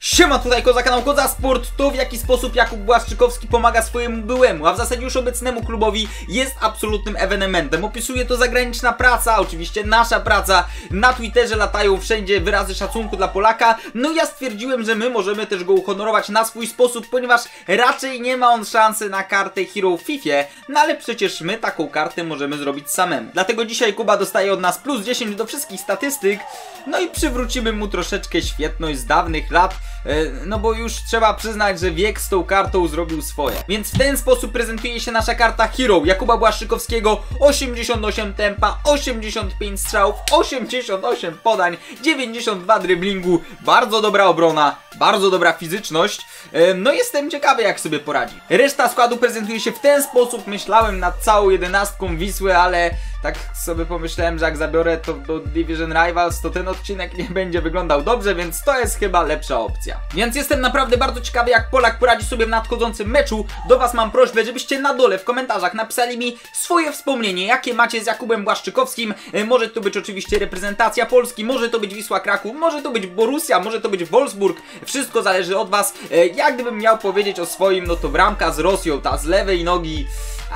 Siema, tutaj Koza, kanał Koza Sport. To w jaki sposób Jakub Błaszczykowski pomaga swojemu byłemu, a w zasadzie już obecnemu klubowi jest absolutnym ewenementem. Opisuje to zagraniczna praca, oczywiście nasza praca. Na Twitterze latają wszędzie wyrazy szacunku dla Polaka. No ja stwierdziłem, że my możemy też go uhonorować na swój sposób, ponieważ raczej nie ma on szansy na kartę Hero w FIFA. No ale przecież my taką kartę możemy zrobić samemu. Dlatego dzisiaj Kuba dostaje od nas plus 10 do wszystkich statystyk. No i przywrócimy mu troszeczkę świetność z dawnych lat. E, no bo już trzeba przyznać, że wiek z tą kartą zrobił swoje. Więc w ten sposób prezentuje się nasza karta Hero Jakuba Błaszczykowskiego 88 tempa, 85 strzałów, 88 podań, 92 driblingu, bardzo dobra obrona, bardzo dobra fizyczność. E, No jestem ciekawy jak sobie poradzi. Reszta składu prezentuje się w ten sposób. Myślałem nad całą jedenastką Wisły, ale tak sobie pomyślałem, że jak zabiorę to do Division Rivals, to ten odcinek nie będzie wyglądał dobrze, więc to jest chyba lepsza opcja. Więc jestem naprawdę bardzo ciekawy, jak Polak poradzi sobie w nadchodzącym meczu. Do Was mam prośbę, żebyście na dole w komentarzach napisali mi swoje wspomnienie, jakie macie z Jakubem Błaszczykowskim. E, Może to być oczywiście reprezentacja Polski, może to być Wisła Kraków, może to być Borussia, może to być Wolfsburg. Wszystko zależy od Was. E, Jak gdybym miał powiedzieć o swoim, no to bramka z Rosją, ta z lewej nogi.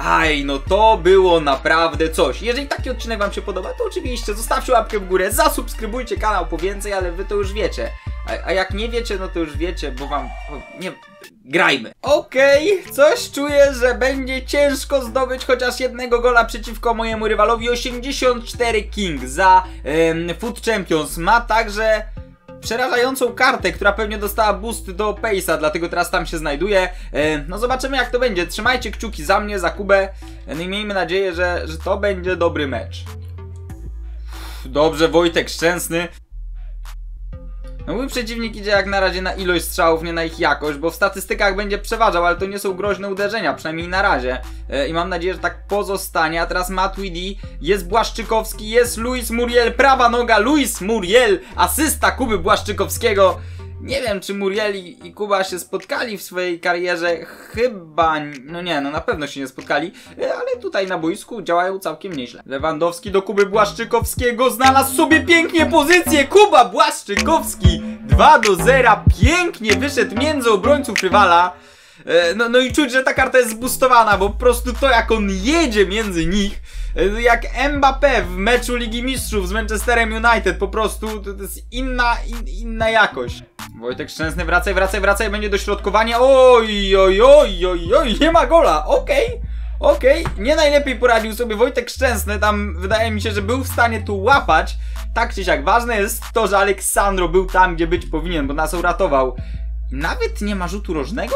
Aj, no to było naprawdę coś. Jeżeli taki odcinek Wam się podoba, to oczywiście zostawcie łapkę w górę, zasubskrybujcie kanał po więcej, ale Wy to już wiecie. A, a jak nie wiecie, no to już wiecie, bo Wam... Nie... Grajmy. Okej, coś czuję, że będzie ciężko zdobyć chociaż jednego gola przeciwko mojemu rywalowi. 84 King za em, Food Champions. Ma także przerażającą kartę, która pewnie dostała boost do Pace'a, dlatego teraz tam się znajduje. No zobaczymy jak to będzie. Trzymajcie kciuki za mnie, za Kubę. No i miejmy nadzieję, że, że to będzie dobry mecz. Dobrze, Wojtek Szczęsny. No mój przeciwnik idzie jak na razie na ilość strzałów, nie na ich jakość, bo w statystykach będzie przeważał, ale to nie są groźne uderzenia, przynajmniej na razie. E, I mam nadzieję, że tak pozostanie. A teraz Matuidi, jest Błaszczykowski, jest Luis Muriel, prawa noga Luis Muriel, asysta Kuby Błaszczykowskiego. Nie wiem, czy Muriel i, Kuba się spotkali w swojej karierze. Chyba, no nie, no na pewno się nie spotkali, e, ale tutaj na boisku działają całkiem nieźle. Lewandowski do Kuby Błaszczykowskiego znalazł sobie pięknie pozycję. Kuba Błaszczykowski 2 do 0. Pięknie wyszedł między obrońców rywala. E, No, no i czuć, że ta karta jest zbustowana, bo po prostu to jak on jedzie między nich, e, jak Mbappé w meczu Ligi Mistrzów z Manchesterem United, po prostu to, jest inna, in, inna jakość. Wojtek Szczęsny, wracaj, wracaj, wracaj, będzie dośrodkowanie. Oj, oj, oj, oj, oj, nie ma gola, okej. Okej, nie najlepiej poradził sobie Wojtek Szczęsny, tam wydaje mi się, że był w stanie tu łapać. Tak czy siak, ważne jest to, że Aleksandro był tam, gdzie być powinien, bo nas uratował. Nawet nie ma rzutu rożnego?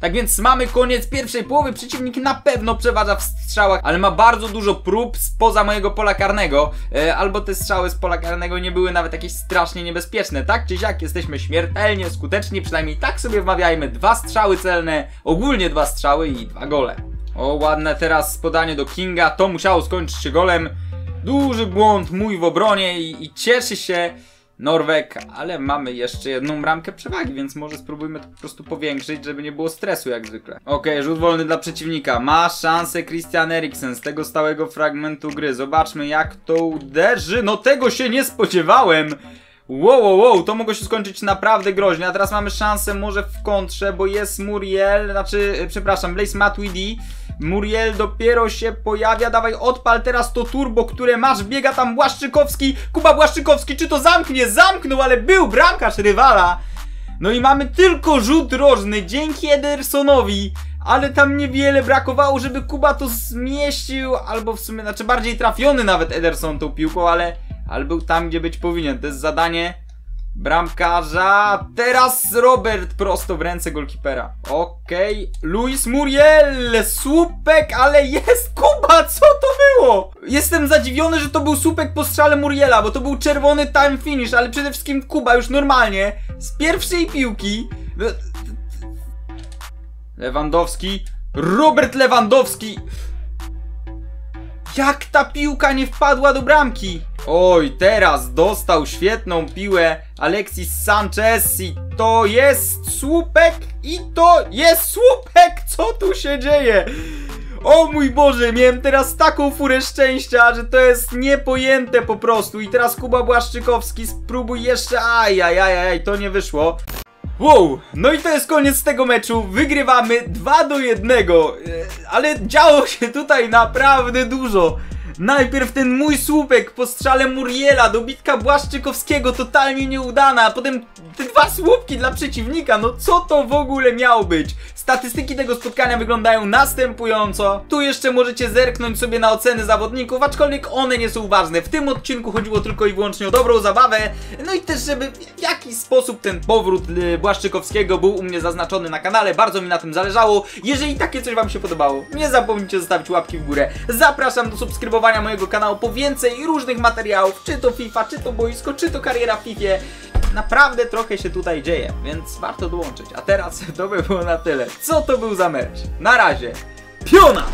Tak więc mamy koniec pierwszej połowy, przeciwnik na pewno przeważa w strzałach, ale ma bardzo dużo prób spoza mojego pola karnego, e, albo te strzały z pola karnego nie były nawet jakieś strasznie niebezpieczne, tak czy siak jesteśmy śmiertelnie skuteczni, przynajmniej tak sobie wmawiajmy, dwa strzały celne, ogólnie dwa strzały i dwa gole. O, ładne teraz podanie do Kinga, to musiało skończyć się golem, duży błąd mój w obronie i, i cieszy się Norweg, ale mamy jeszcze jedną bramkę przewagi, więc może spróbujmy to po prostu powiększyć, żeby nie było stresu jak zwykle. Okej, rzut wolny dla przeciwnika. Ma szansę Christian Eriksen z tego stałego fragmentu gry. Zobaczmy jak to uderzy. No tego się nie spodziewałem! Wow, wow, wow, to mogło się skończyć naprawdę groźnie, a teraz mamy szansę może w kontrze, bo jest Muriel, znaczy, e, przepraszam, Blaze Matuidi. Muriel dopiero się pojawia, dawaj odpal teraz to turbo, które masz, biega tam Błaszczykowski, Kuba Błaszczykowski, czy to zamknie? Zamknął, ale był bramkarz rywala. No i mamy tylko rzut rożny, dzięki Edersonowi, ale tam niewiele brakowało, żeby Kuba to zmieścił, albo w sumie, znaczy bardziej trafiony nawet Ederson tą piłką, ale, ale był tam, gdzie być powinien. To jest zadanie bramkarza. Teraz Robert prosto w ręce golkipera. Okej, Luis Muriel, słupek, ale jest Kuba, co to było? Jestem zadziwiony, że to był słupek po strzale Muriela, bo to był czerwony time finish, ale przede wszystkim Kuba już normalnie z pierwszej piłki. No, Lewandowski, Robert Lewandowski. Jak ta piłka nie wpadła do bramki? Oj, teraz dostał świetną piłę Alexis Sanchez i to jest słupek i to jest słupek! Co tu się dzieje? O mój Boże, miałem teraz taką furę szczęścia, że to jest niepojęte po prostu. I teraz Kuba Błaszczykowski, spróbuj jeszcze. Aj, aj, aj, aj, to nie wyszło. Wow, no i to jest koniec tego meczu. Wygrywamy 2 do 1. E, Ale działo się tutaj naprawdę dużo. Najpierw ten mój słupek po strzale Muriela, dobitka Błaszczykowskiego, totalnie nieudana, a potem te dwa słupki dla przeciwnika, no co to w ogóle miało być? Statystyki tego spotkania wyglądają następująco. Tu jeszcze możecie zerknąć sobie na oceny zawodników, aczkolwiek one nie są ważne. W tym odcinku chodziło tylko i wyłącznie o dobrą zabawę, no i też żeby w jakiś sposób ten powrót y, Błaszczykowskiego był u mnie zaznaczony na kanale, bardzo mi na tym zależało. Jeżeli takie coś wam się podobało, nie zapomnijcie zostawić łapki w górę. Zapraszam do subskrybowania mojego kanału po więcej różnych materiałów, czy to FIFA, czy to boisko, czy to kariera w FIFA. Naprawdę trochę się tutaj dzieje, więc warto dołączyć. A teraz to by było na tyle. Co to był za mecz? Na razie, piona!